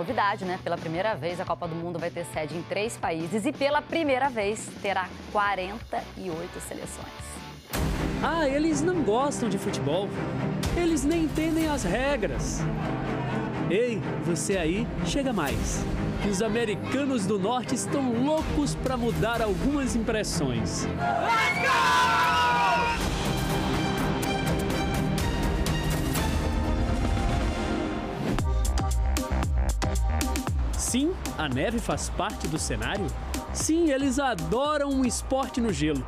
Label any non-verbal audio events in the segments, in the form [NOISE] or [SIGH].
Novidade, né? Pela primeira vez, a Copa do Mundo vai ter sede em três países e pela primeira vez terá 48 seleções. Ah, eles não gostam de futebol. Eles nem entendem as regras. Ei, você aí, chega mais. Os americanos do norte estão loucos para mudar algumas impressões. Let's go! Sim, a neve faz parte do cenário. Sim, eles adoram um esporte no gelo.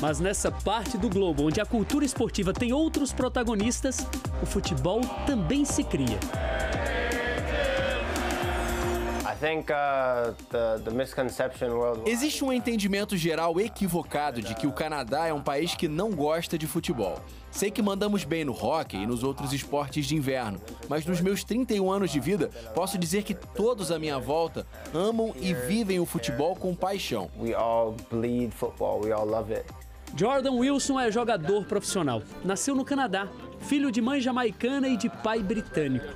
Mas nessa parte do globo onde a cultura esportiva tem outros protagonistas, o futebol também se cria. Uh, Existe um entendimento geral equivocado de que o Canadá é um país que não gosta de futebol. Sei que mandamos bem no hockey e nos outros esportes de inverno, mas nos meus 31 anos de vida, posso dizer que todos à minha volta amam e vivem o futebol com paixão. Jordan Wilson é jogador profissional. Nasceu no Canadá, filho de mãe jamaicana e de pai britânico.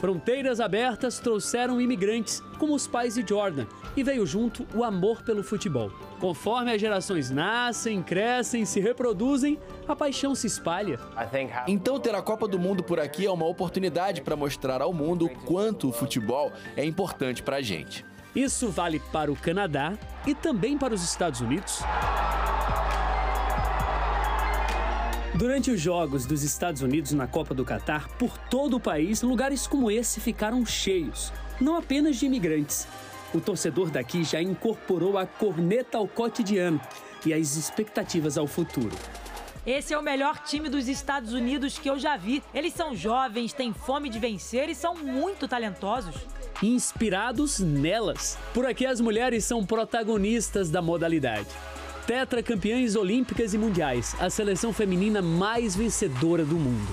Fronteiras abertas trouxeram imigrantes, como os pais de Jordan, e veio junto o amor pelo futebol. Conforme as gerações nascem, crescem, se reproduzem, a paixão se espalha. Então, ter a Copa do Mundo por aqui é uma oportunidade para mostrar ao mundo o quanto o futebol é importante para a gente. Isso vale para o Canadá e também para os Estados Unidos. Durante os Jogos dos Estados Unidos na Copa do Catar, por todo o país, lugares como esse ficaram cheios, não apenas de imigrantes. O torcedor daqui já incorporou a corneta ao cotidiano e as expectativas ao futuro. Esse é o melhor time dos Estados Unidos que eu já vi. Eles são jovens, têm fome de vencer e são muito talentosos. Inspirados nelas. Por aqui, as mulheres são protagonistas da modalidade tetracampeãs olímpicas e mundiais, a seleção feminina mais vencedora do mundo.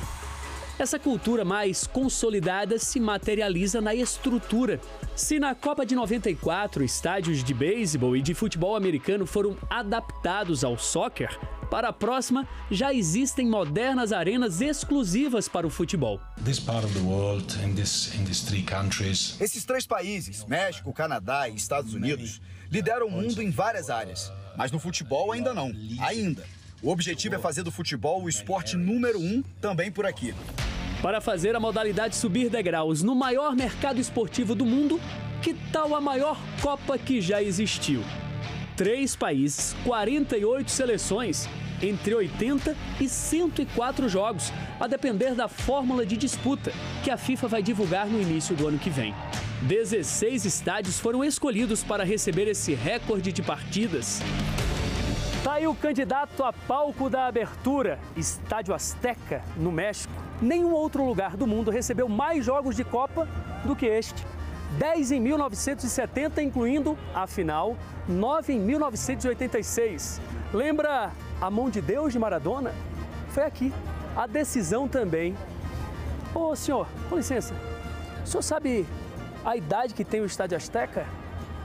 Essa cultura mais consolidada se materializa na estrutura. Se na Copa de 94 estádios de beisebol e de futebol americano foram adaptados ao soccer, para a próxima já existem modernas arenas exclusivas para o futebol. Esses três países, México, Canadá e Estados Unidos, lideram o mundo em várias áreas. Mas no futebol ainda não. Ainda. O objetivo é fazer do futebol o esporte número um também por aqui. Para fazer a modalidade subir degraus no maior mercado esportivo do mundo, que tal a maior Copa que já existiu? Três países, 48 seleções, entre 80 e 104 jogos, a depender da fórmula de disputa que a FIFA vai divulgar no início do ano que vem. 16 estádios foram escolhidos para receber esse recorde de partidas. Tá aí o candidato a palco da abertura, Estádio Azteca, no México. Nenhum outro lugar do mundo recebeu mais jogos de Copa do que este. 10 em 1970, incluindo a final, 9 em 1986. Lembra a mão de Deus de Maradona? Foi aqui. A decisão também. Ô senhor, com licença, o senhor sabe a idade que tem o Estádio Azteca?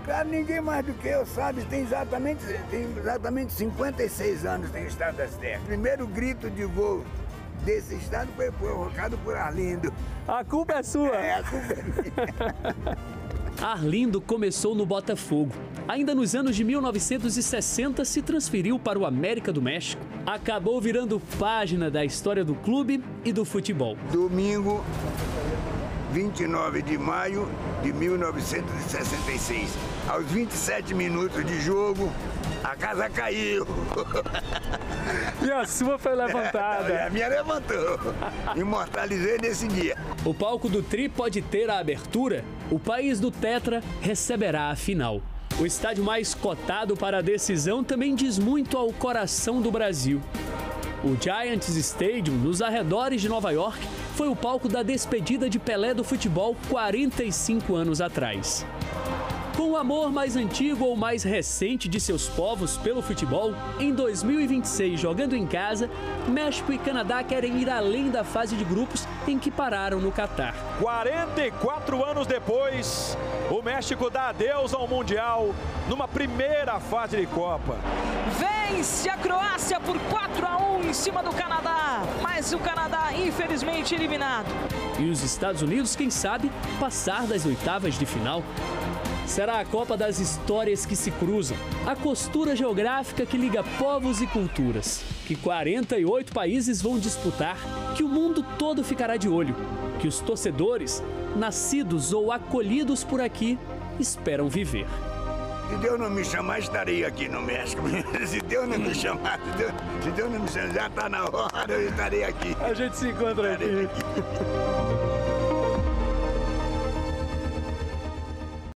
Cara, ninguém mais do que eu sabe, tem exatamente, tem exatamente 56 anos tem o Estádio Azteca. Primeiro grito de gol desse estado foi provocado por Arlindo. A culpa é sua. É, a culpa é minha. [LAUGHS] Arlindo começou no Botafogo. Ainda nos anos de 1960 se transferiu para o América do México. Acabou virando página da história do clube e do futebol. Domingo, 29 de maio de 1966. Aos 27 minutos de jogo, a casa caiu. E a sua foi levantada. [LAUGHS] a minha levantou. Imortalizei nesse dia. O palco do Tri pode ter a abertura, o país do Tetra receberá a final. O estádio mais cotado para a decisão também diz muito ao coração do Brasil. O Giants Stadium, nos arredores de Nova York, foi o palco da despedida de Pelé do futebol 45 anos atrás. Com o amor mais antigo ou mais recente de seus povos pelo futebol, em 2026, jogando em casa, México e Canadá querem ir além da fase de grupos em que pararam no Catar. 44 anos depois, o México dá adeus ao Mundial numa primeira fase de Copa. Vence a Croácia por 4 a 1 em cima do Canadá, mas o Canadá infelizmente eliminado. E os Estados Unidos, quem sabe, passar das oitavas de final. Será a Copa das Histórias que se cruzam, a costura geográfica que liga povos e culturas, que 48 países vão disputar, que o mundo todo ficará de olho, que os torcedores, nascidos ou acolhidos por aqui, esperam viver. Se Deus não me chamar, estarei aqui no México. [LAUGHS] Se Deus não me chamar, se Deus, se Deus não me chamar, já está na hora, eu estarei aqui. A gente se encontra aqui. aqui.